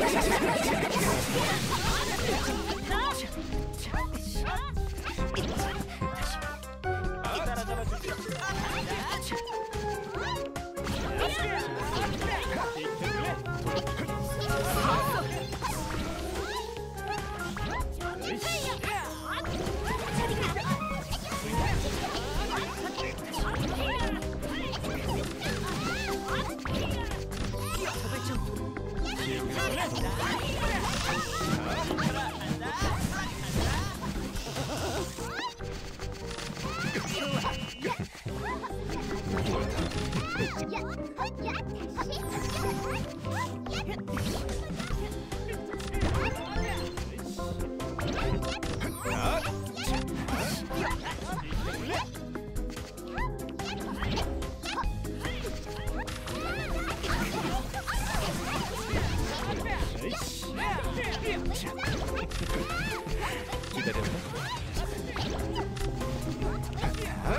Yeah, yeah, yeah. Yeah. 때렸네 됐습니다. 아,